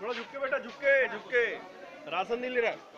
थोड़ा झुक के बेटा झुक के झुक के। राशन नहीं ले रहा